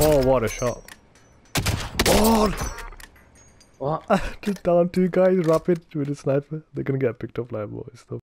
Oh, what a shot. What? What? Just down two guys, rapid with a sniper. They're gonna get picked up like boys Stop.